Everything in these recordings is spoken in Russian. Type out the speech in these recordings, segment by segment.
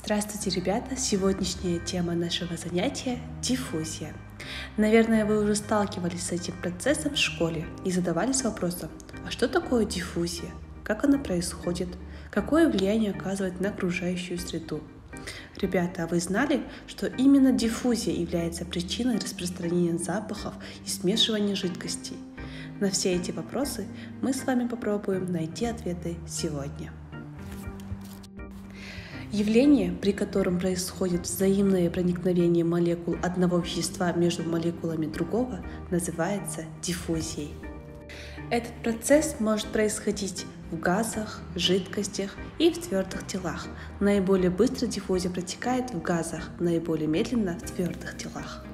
Здравствуйте, ребята! Сегодняшняя тема нашего занятия – диффузия. Наверное, вы уже сталкивались с этим процессом в школе и задавались вопросом, а что такое диффузия? Как она происходит? Какое влияние оказывает на окружающую среду? Ребята, а вы знали, что именно диффузия является причиной распространения запахов и смешивания жидкостей? На все эти вопросы мы с вами попробуем найти ответы сегодня. Явление, при котором происходит взаимное проникновение молекул одного вещества между молекулами другого, называется диффузией. Этот процесс может происходить в газах, жидкостях и в твердых телах. Наиболее быстро диффузия протекает в газах, наиболее медленно в твердых телах.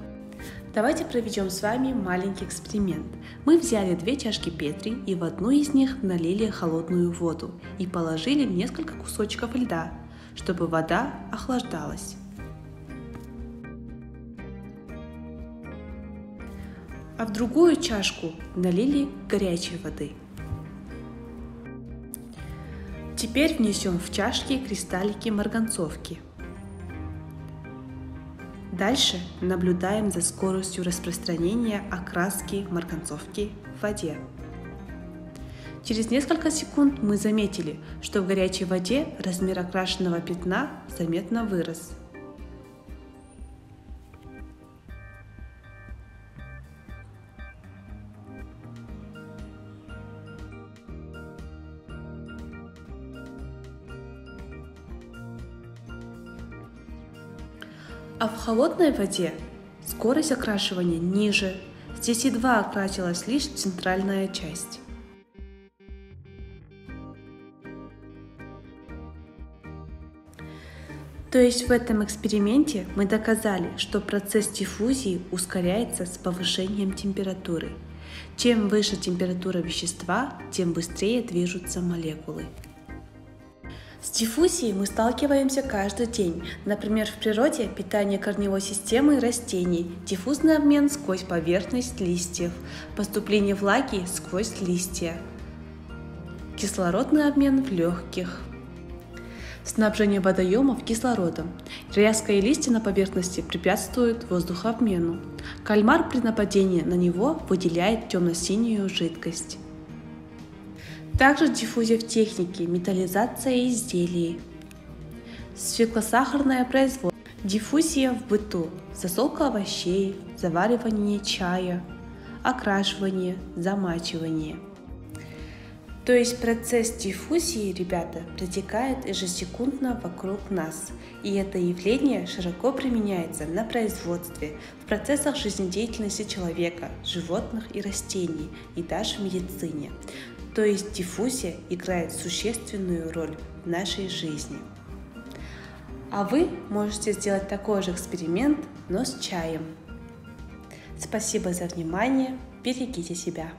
Давайте проведем с вами маленький эксперимент. Мы взяли две чашки Петри и в одну из них налили холодную воду и положили несколько кусочков льда, чтобы вода охлаждалась. А в другую чашку налили горячей воды. Теперь внесем в чашки кристаллики марганцовки. Дальше наблюдаем за скоростью распространения окраски марганцовки в воде. Через несколько секунд мы заметили, что в горячей воде размер окрашенного пятна заметно вырос. А в холодной воде скорость окрашивания ниже. Здесь едва окрасилась лишь центральная часть. То есть в этом эксперименте мы доказали, что процесс диффузии ускоряется с повышением температуры. Чем выше температура вещества, тем быстрее движутся молекулы. С диффузией мы сталкиваемся каждый день. Например, в природе питание корневой системы растений, диффузный обмен сквозь поверхность листьев, поступление влаги сквозь листья, кислородный обмен в легких, снабжение водоемов кислородом. Резкие листья на поверхности препятствуют воздухообмену. Кальмар при нападении на него выделяет темно-синюю жидкость. Также диффузия в технике, металлизация изделий, свеклосахарное производство, диффузия в быту, засолка овощей, заваривание чая, окрашивание, замачивание – то есть процесс диффузии, ребята, протекает ежесекундно вокруг нас. И это явление широко применяется на производстве, в процессах жизнедеятельности человека, животных и растений, и даже в медицине. То есть диффузия играет существенную роль в нашей жизни. А вы можете сделать такой же эксперимент, но с чаем. Спасибо за внимание, берегите себя.